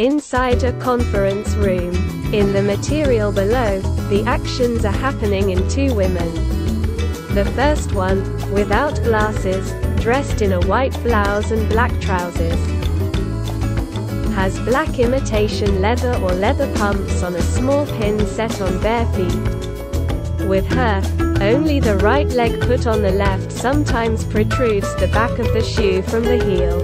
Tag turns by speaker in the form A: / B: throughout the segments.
A: inside a conference room. In the material below, the actions are happening in two women. The first one, without glasses, dressed in a white blouse and black trousers, has black imitation leather or leather pumps on a small pin set on bare feet. With her, only the right leg put on the left sometimes protrudes the back of the shoe from the heel.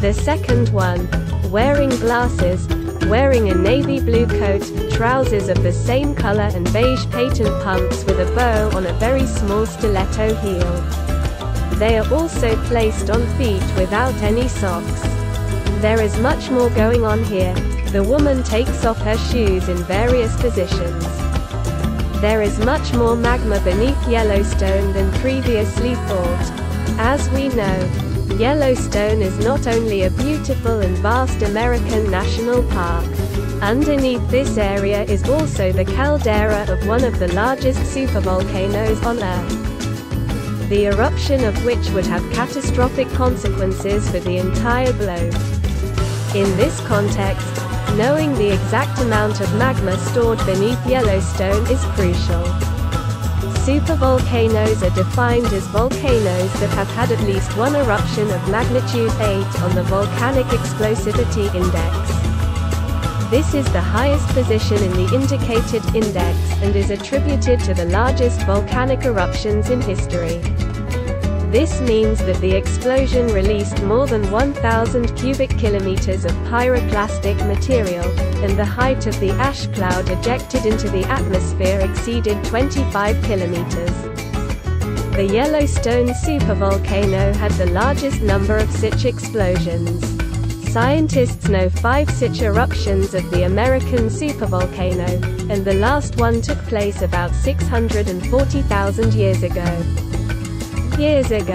A: The second one, wearing glasses, wearing a navy blue coat, trousers of the same color and beige patent pumps with a bow on a very small stiletto heel. They are also placed on feet without any socks. There is much more going on here. The woman takes off her shoes in various positions. There is much more magma beneath Yellowstone than previously thought. As we know, Yellowstone is not only a beautiful and vast American national park. Underneath this area is also the caldera of one of the largest supervolcanoes on Earth. The eruption of which would have catastrophic consequences for the entire globe. In this context, knowing the exact amount of magma stored beneath Yellowstone is crucial. Supervolcanoes are defined as volcanoes that have had at least one eruption of magnitude 8 on the Volcanic Explosivity Index. This is the highest position in the indicated index, and is attributed to the largest volcanic eruptions in history. This means that the explosion released more than 1,000 cubic kilometers of pyroclastic material, and the height of the ash cloud ejected into the atmosphere exceeded 25 kilometers. The Yellowstone supervolcano had the largest number of such explosions. Scientists know five such eruptions of the American supervolcano, and the last one took place about 640,000 years ago. Years ago,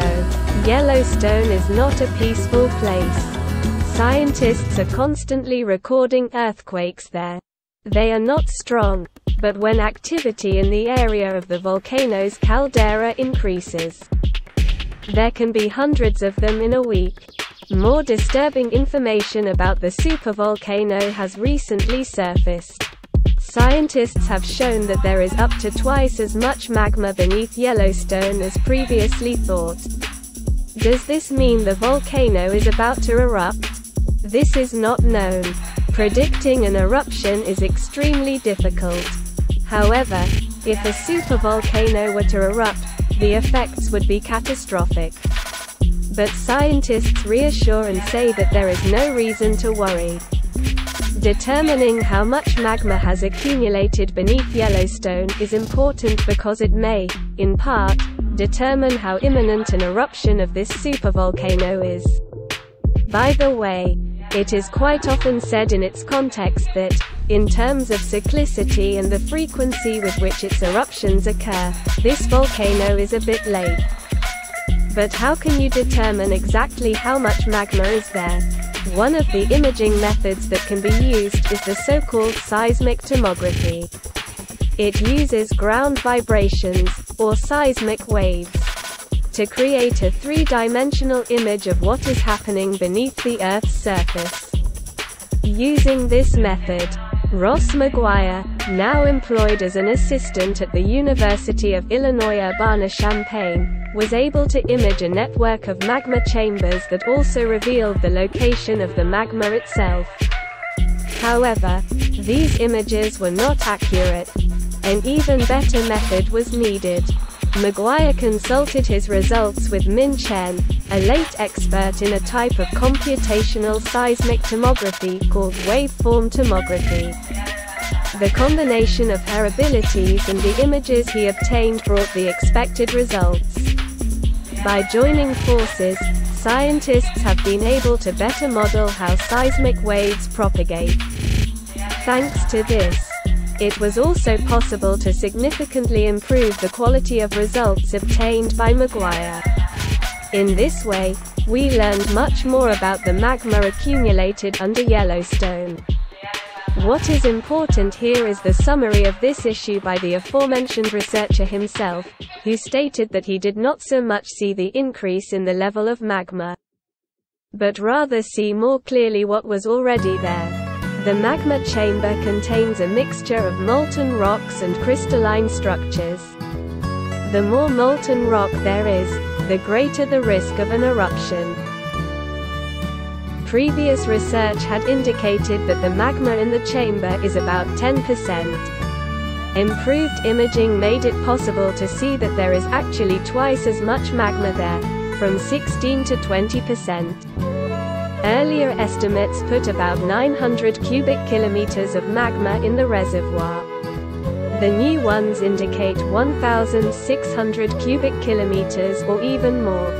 A: Yellowstone is not a peaceful place. Scientists are constantly recording earthquakes there. They are not strong, but when activity in the area of the volcano's caldera increases, there can be hundreds of them in a week. More disturbing information about the supervolcano has recently surfaced. Scientists have shown that there is up to twice as much magma beneath Yellowstone as previously thought. Does this mean the volcano is about to erupt? This is not known. Predicting an eruption is extremely difficult. However, if a supervolcano were to erupt, the effects would be catastrophic. But scientists reassure and say that there is no reason to worry. Determining how much magma has accumulated beneath Yellowstone is important because it may, in part, determine how imminent an eruption of this supervolcano is. By the way, it is quite often said in its context that, in terms of cyclicity and the frequency with which its eruptions occur, this volcano is a bit late. But how can you determine exactly how much magma is there? One of the imaging methods that can be used is the so-called seismic tomography. It uses ground vibrations, or seismic waves, to create a three-dimensional image of what is happening beneath the Earth's surface. Using this method, Ross Maguire, now employed as an assistant at the University of Illinois Urbana-Champaign, was able to image a network of magma chambers that also revealed the location of the magma itself. However, these images were not accurate. An even better method was needed. Maguire consulted his results with Min Chen, a late expert in a type of computational seismic tomography called waveform tomography. The combination of her abilities and the images he obtained brought the expected results. By joining forces, scientists have been able to better model how seismic waves propagate. Thanks to this, it was also possible to significantly improve the quality of results obtained by Maguire. In this way, we learned much more about the magma accumulated under Yellowstone. What is important here is the summary of this issue by the aforementioned researcher himself, who stated that he did not so much see the increase in the level of magma, but rather see more clearly what was already there. The magma chamber contains a mixture of molten rocks and crystalline structures. The more molten rock there is, the greater the risk of an eruption. Previous research had indicated that the magma in the chamber is about 10%. Improved imaging made it possible to see that there is actually twice as much magma there, from 16 to 20%. Earlier estimates put about 900 cubic kilometers of magma in the reservoir. The new ones indicate 1,600 cubic kilometers or even more.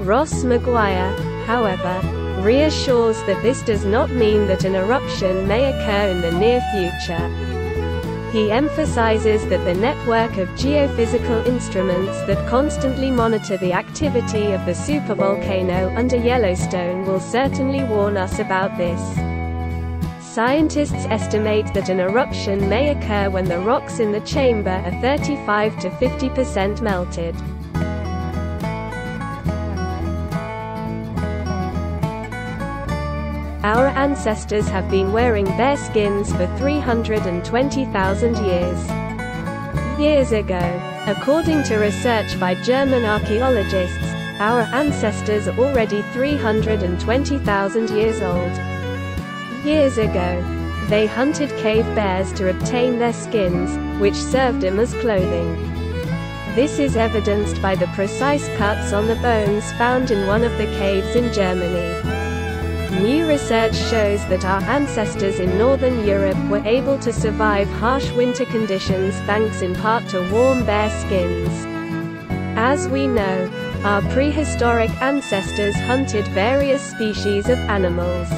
A: Ross Maguire, however, reassures that this does not mean that an eruption may occur in the near future. He emphasizes that the network of geophysical instruments that constantly monitor the activity of the supervolcano under Yellowstone will certainly warn us about this. Scientists estimate that an eruption may occur when the rocks in the chamber are 35 to 50% melted. Our ancestors have been wearing bear skins for 320,000 years. Years ago, according to research by German archaeologists, our ancestors are already 320,000 years old. Years ago, they hunted cave bears to obtain their skins, which served them as clothing. This is evidenced by the precise cuts on the bones found in one of the caves in Germany. New research shows that our ancestors in Northern Europe were able to survive harsh winter conditions thanks in part to warm bear skins. As we know, our prehistoric ancestors hunted various species of animals.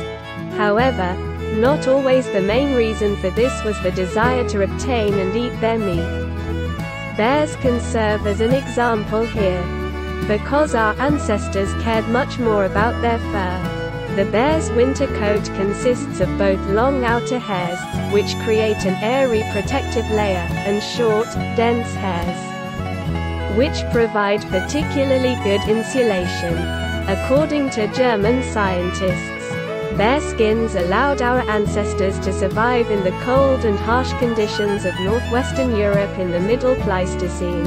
A: However, not always the main reason for this was the desire to obtain and eat their meat. Bears can serve as an example here. Because our ancestors cared much more about their fur. The bear's winter coat consists of both long outer hairs, which create an airy protective layer, and short, dense hairs, which provide particularly good insulation. According to German scientists, bear skins allowed our ancestors to survive in the cold and harsh conditions of northwestern Europe in the Middle Pleistocene.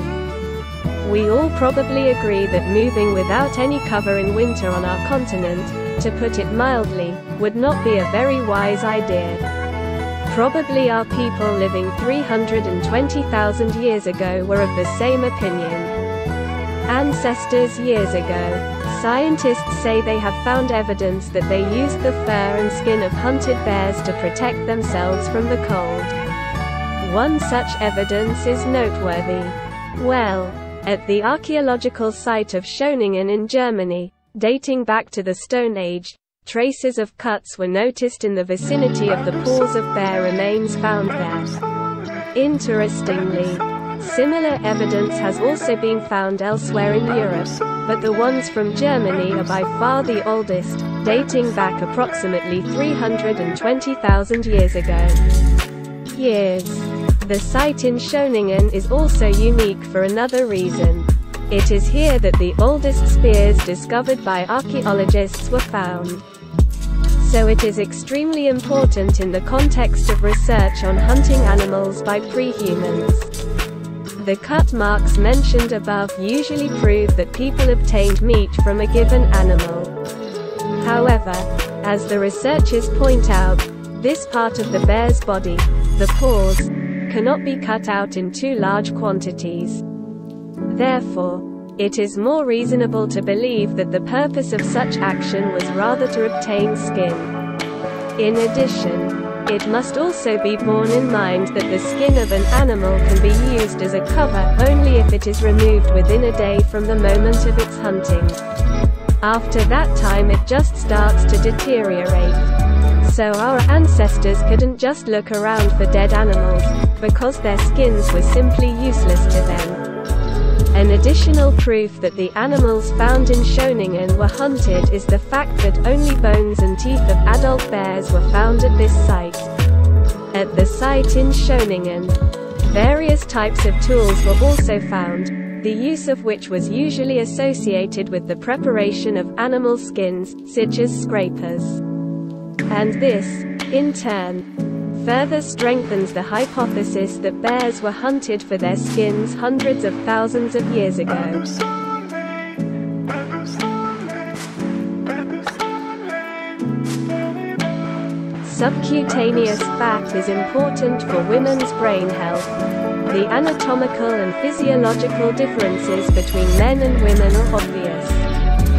A: We all probably agree that moving without any cover in winter on our continent, to put it mildly, would not be a very wise idea. Probably our people living 320,000 years ago were of the same opinion. Ancestors years ago, scientists say they have found evidence that they used the fur and skin of hunted bears to protect themselves from the cold. One such evidence is noteworthy. Well, at the archaeological site of Schöningen in Germany, Dating back to the Stone Age, traces of cuts were noticed in the vicinity of the paws of bear remains found there. Interestingly, similar evidence has also been found elsewhere in Europe, but the ones from Germany are by far the oldest, dating back approximately 320,000 years ago. Years. The site in Schöningen is also unique for another reason. It is here that the oldest spears discovered by archaeologists were found. So it is extremely important in the context of research on hunting animals by prehumans. The cut marks mentioned above usually prove that people obtained meat from a given animal. However, as the researchers point out, this part of the bear's body, the paws, cannot be cut out in too large quantities. Therefore, it is more reasonable to believe that the purpose of such action was rather to obtain skin. In addition, it must also be borne in mind that the skin of an animal can be used as a cover only if it is removed within a day from the moment of its hunting. After that time it just starts to deteriorate. So our ancestors couldn't just look around for dead animals, because their skins were simply useless to them. An additional proof that the animals found in Schöningen were hunted is the fact that only bones and teeth of adult bears were found at this site. At the site in Schöningen, various types of tools were also found, the use of which was usually associated with the preparation of animal skins, such as scrapers. And this, in turn, further strengthens the hypothesis that bears were hunted for their skins hundreds of thousands of years ago. Subcutaneous fat is important for women's brain health. The anatomical and physiological differences between men and women are obvious.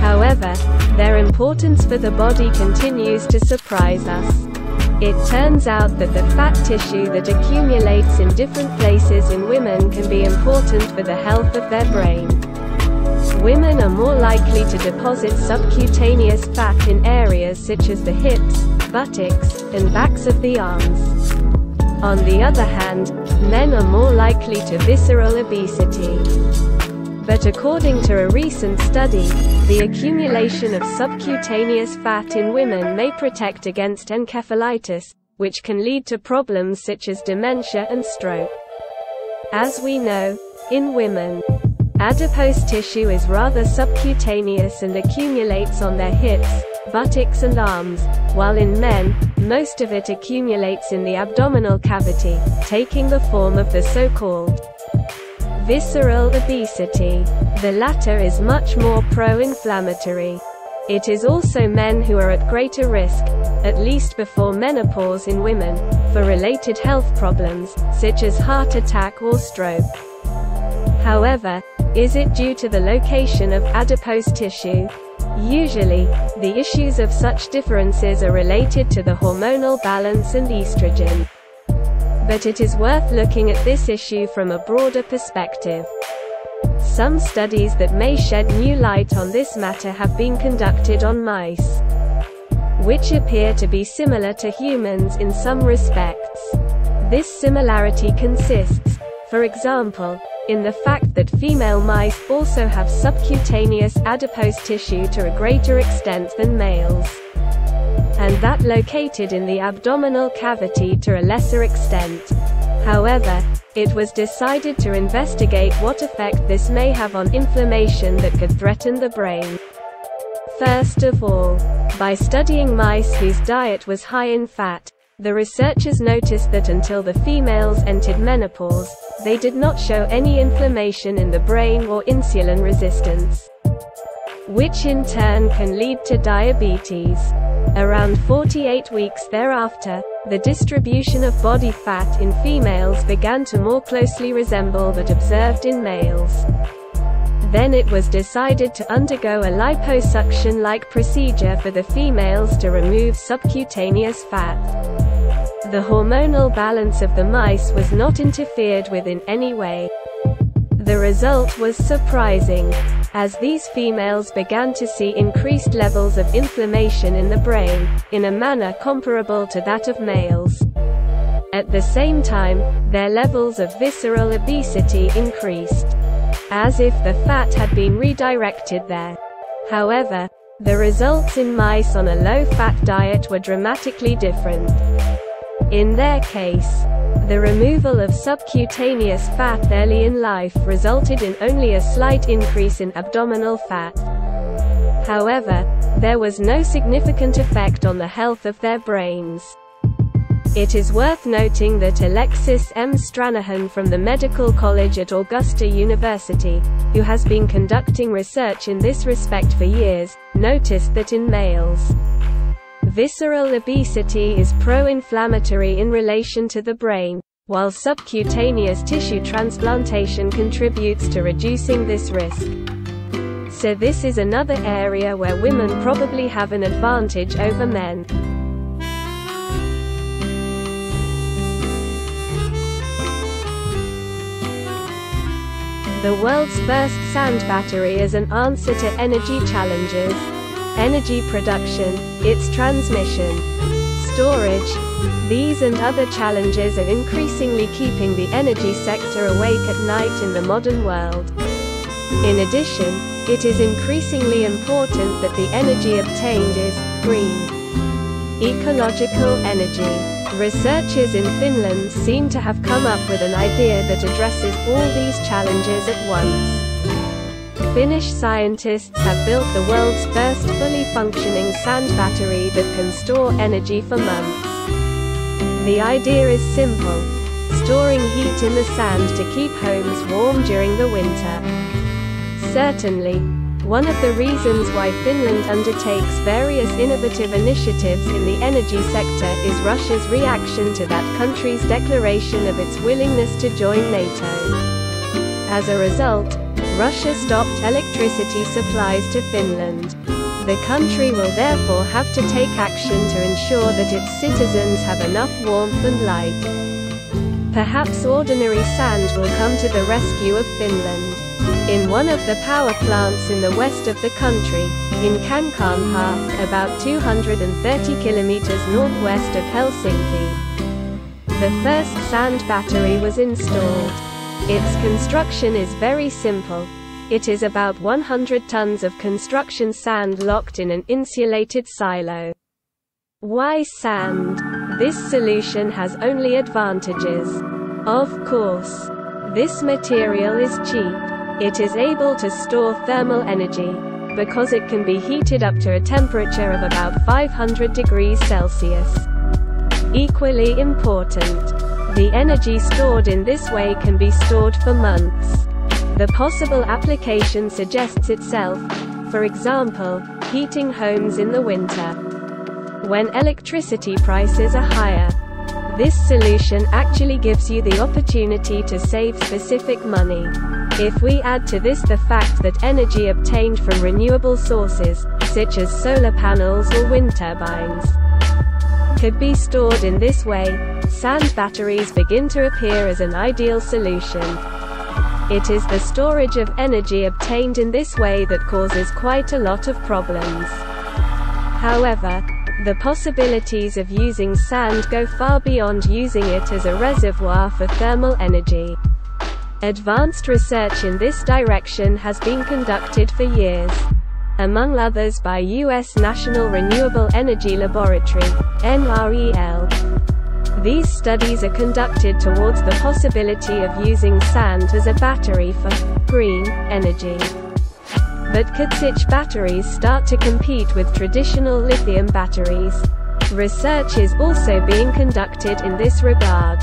A: However, their importance for the body continues to surprise us. It turns out that the fat tissue that accumulates in different places in women can be important for the health of their brain. Women are more likely to deposit subcutaneous fat in areas such as the hips, buttocks, and backs of the arms. On the other hand, men are more likely to visceral obesity. But according to a recent study, the accumulation of subcutaneous fat in women may protect against encephalitis, which can lead to problems such as dementia and stroke. As we know, in women, Adipose tissue is rather subcutaneous and accumulates on their hips, buttocks and arms, while in men, most of it accumulates in the abdominal cavity, taking the form of the so-called visceral obesity. The latter is much more pro-inflammatory. It is also men who are at greater risk, at least before menopause in women, for related health problems, such as heart attack or stroke. However, is it due to the location of adipose tissue? Usually, the issues of such differences are related to the hormonal balance and estrogen. But it is worth looking at this issue from a broader perspective. Some studies that may shed new light on this matter have been conducted on mice, which appear to be similar to humans in some respects. This similarity consists, for example, in the fact that female mice also have subcutaneous adipose tissue to a greater extent than males. And that located in the abdominal cavity to a lesser extent. However, it was decided to investigate what effect this may have on inflammation that could threaten the brain. First of all, by studying mice whose diet was high in fat, the researchers noticed that until the females entered menopause, they did not show any inflammation in the brain or insulin resistance, which in turn can lead to diabetes. Around 48 weeks thereafter, the distribution of body fat in females began to more closely resemble that observed in males. Then it was decided to undergo a liposuction-like procedure for the females to remove subcutaneous fat. The hormonal balance of the mice was not interfered with in any way. The result was surprising, as these females began to see increased levels of inflammation in the brain, in a manner comparable to that of males. At the same time, their levels of visceral obesity increased, as if the fat had been redirected there. However, the results in mice on a low-fat diet were dramatically different. In their case, the removal of subcutaneous fat early in life resulted in only a slight increase in abdominal fat. However, there was no significant effect on the health of their brains. It is worth noting that Alexis M. Stranahan from the Medical College at Augusta University, who has been conducting research in this respect for years, noticed that in males, Visceral obesity is pro-inflammatory in relation to the brain, while subcutaneous tissue transplantation contributes to reducing this risk. So this is another area where women probably have an advantage over men. The world's first sand battery is an answer to energy challenges energy production, its transmission, storage. These and other challenges are increasingly keeping the energy sector awake at night in the modern world. In addition, it is increasingly important that the energy obtained is green. Ecological energy. Researchers in Finland seem to have come up with an idea that addresses all these challenges at once. Finnish scientists have built the world's first fully functioning sand battery that can store energy for months. The idea is simple. Storing heat in the sand to keep homes warm during the winter. Certainly, one of the reasons why Finland undertakes various innovative initiatives in the energy sector is Russia's reaction to that country's declaration of its willingness to join NATO. As a result, Russia stopped electricity supplies to Finland. The country will therefore have to take action to ensure that its citizens have enough warmth and light. Perhaps ordinary sand will come to the rescue of Finland. In one of the power plants in the west of the country, in Kankaanpää, about 230 kilometers northwest of Helsinki, the first sand battery was installed. Its construction is very simple. It is about 100 tons of construction sand locked in an insulated silo. Why sand? This solution has only advantages. Of course. This material is cheap. It is able to store thermal energy, because it can be heated up to a temperature of about 500 degrees Celsius. Equally important, the energy stored in this way can be stored for months. The possible application suggests itself, for example, heating homes in the winter. When electricity prices are higher, this solution actually gives you the opportunity to save specific money. If we add to this the fact that energy obtained from renewable sources, such as solar panels or wind turbines, could be stored in this way, sand batteries begin to appear as an ideal solution. It is the storage of energy obtained in this way that causes quite a lot of problems. However, the possibilities of using sand go far beyond using it as a reservoir for thermal energy. Advanced research in this direction has been conducted for years among others by U.S. National Renewable Energy Laboratory, NREL. These studies are conducted towards the possibility of using sand as a battery for green energy. But could such batteries start to compete with traditional lithium batteries? Research is also being conducted in this regard.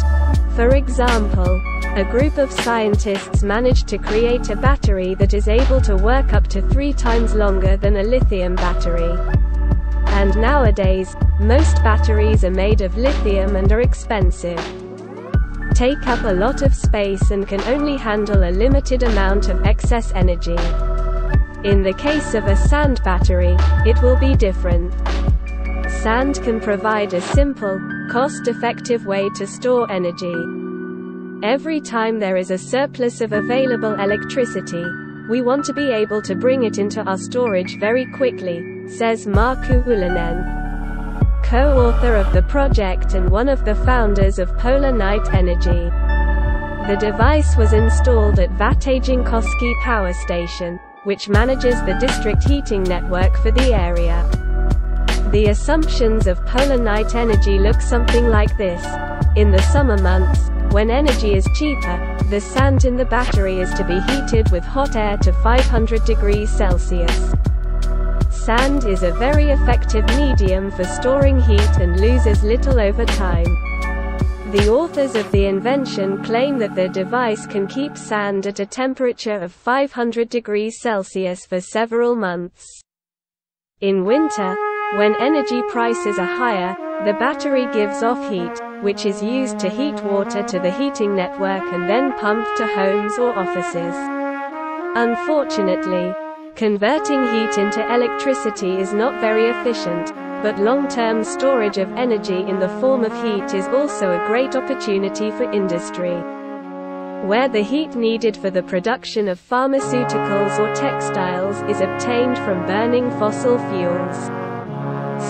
A: For example, a group of scientists managed to create a battery that is able to work up to three times longer than a lithium battery. And nowadays, most batteries are made of lithium and are expensive. Take up a lot of space and can only handle a limited amount of excess energy. In the case of a sand battery, it will be different. Sand can provide a simple, cost-effective way to store energy. Every time there is a surplus of available electricity, we want to be able to bring it into our storage very quickly, says Markku Ylönen. Co-author of the project and one of the founders of Polar Night Energy. The device was installed at Vatajankoski power station, which manages the district heating network for the area. The assumptions of Polar Night Energy look something like this. In the summer months, when energy is cheaper, the sand in the battery is to be heated with hot air to 500 degrees Celsius. Sand is a very effective medium for storing heat and loses little over time. The authors of the invention claim that the device can keep sand at a temperature of 500 degrees Celsius for several months. In winter, when energy prices are higher, the battery gives off heat, which is used to heat water to the heating network and then pumped to homes or offices. Unfortunately, converting heat into electricity is not very efficient, but long-term storage of energy in the form of heat is also a great opportunity for industry. Where the heat needed for the production of pharmaceuticals or textiles is obtained from burning fossil fuels.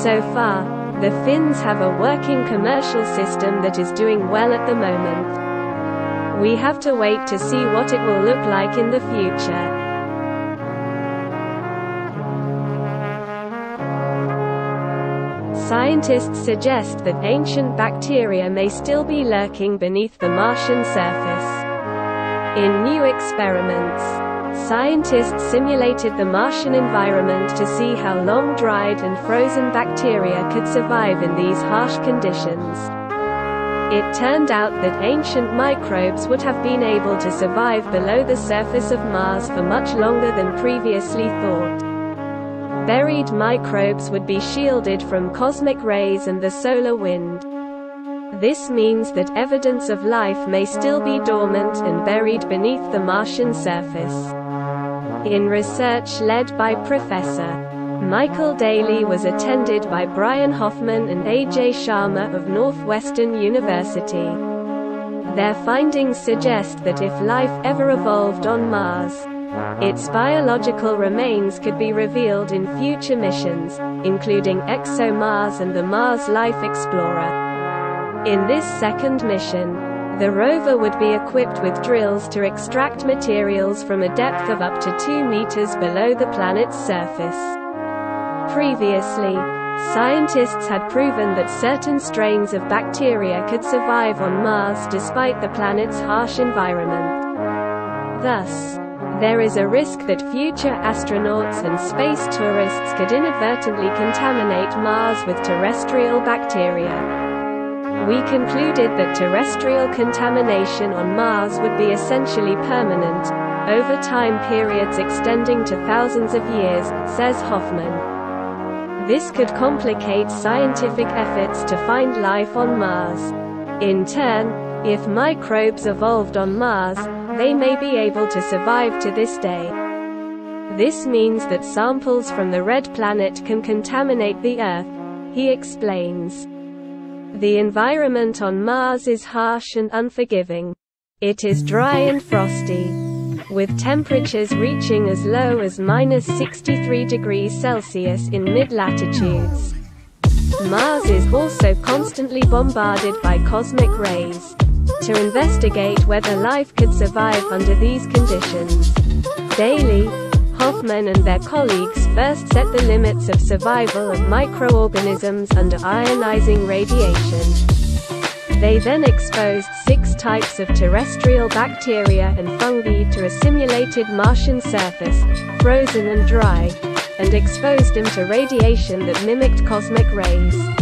A: So far, the Finns have a working commercial system that is doing well at the moment. We have to wait to see what it will look like in the future. Scientists suggest that ancient bacteria may still be lurking beneath the Martian surface. In new experiments, Scientists simulated the Martian environment to see how long dried and frozen bacteria could survive in these harsh conditions. It turned out that ancient microbes would have been able to survive below the surface of Mars for much longer than previously thought. Buried microbes would be shielded from cosmic rays and the solar wind. This means that evidence of life may still be dormant and buried beneath the Martian surface. In research led by Professor Michael Daly was attended by Brian Hoffman and Ajay Sharma of Northwestern University. Their findings suggest that if life ever evolved on Mars, its biological remains could be revealed in future missions, including ExoMars and the Mars Life Explorer. In this second mission, the rover would be equipped with drills to extract materials from a depth of up to 2 meters below the planet's surface. Previously, scientists had proven that certain strains of bacteria could survive on Mars despite the planet's harsh environment. Thus, there is a risk that future astronauts and space tourists could inadvertently contaminate Mars with terrestrial bacteria. We concluded that terrestrial contamination on Mars would be essentially permanent, over time periods extending to thousands of years, says Hoffman. This could complicate scientific efforts to find life on Mars. In turn, if microbes evolved on Mars, they may be able to survive to this day. This means that samples from the red planet can contaminate the Earth, he explains. The environment on Mars is harsh and unforgiving. It is dry and frosty, with temperatures reaching as low as minus 63 degrees Celsius in mid-latitudes. Mars is also constantly bombarded by cosmic rays. To investigate whether life could survive under these conditions, Daly, Hoffman and their colleagues first set the limits of survival of microorganisms under ionizing radiation. They then exposed six types of terrestrial bacteria and fungi to a simulated Martian surface, frozen and dry, and exposed them to radiation that mimicked cosmic rays.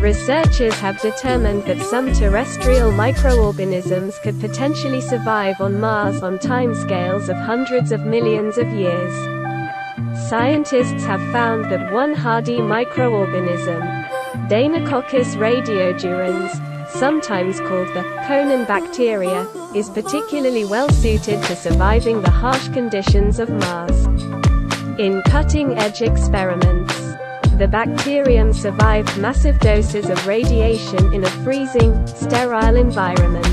A: Researchers have determined that some terrestrial microorganisms could potentially survive on Mars on timescales of hundreds of millions of years. Scientists have found that one hardy microorganism, Deinococcus radiodurans, sometimes called the Conan bacteria, is particularly well suited to surviving the harsh conditions of Mars. In cutting-edge experiments, the bacterium survived massive doses of radiation in a freezing, sterile environment.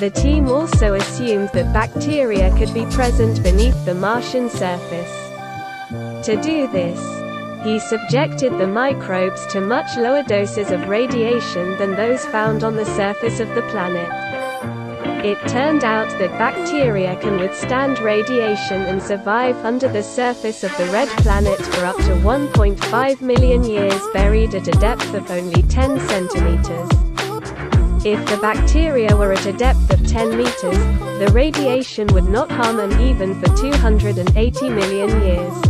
A: The team also assumed that bacteria could be present beneath the Martian surface. To do this, he subjected the microbes to much lower doses of radiation than those found on the surface of the planet. It turned out that bacteria can withstand radiation and survive under the surface of the red planet for up to 1.5 million years buried at a depth of only 10 centimeters. If the bacteria were at a depth of 10 meters, the radiation would not harm them even for 280 million years.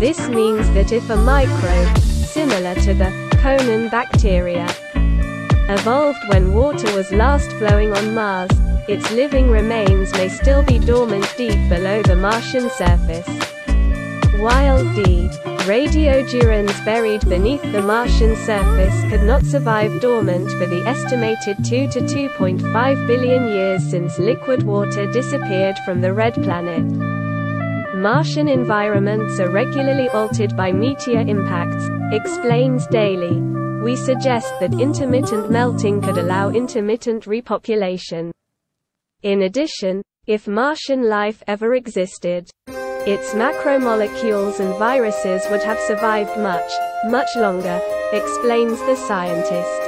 A: This means that if a microbe, similar to the Conan bacteria, Evolved when water was last flowing on Mars, its living remains may still be dormant deep below the Martian surface. While D. Radiodurans buried beneath the Martian surface could not survive dormant for the estimated 2 to 2.5 billion years since liquid water disappeared from the red planet. Martian environments are regularly altered by meteor impacts, explains Daly. We suggest that intermittent melting could allow intermittent repopulation. In addition, if Martian life ever existed, its macromolecules and viruses would have survived much, much longer, explains the scientist.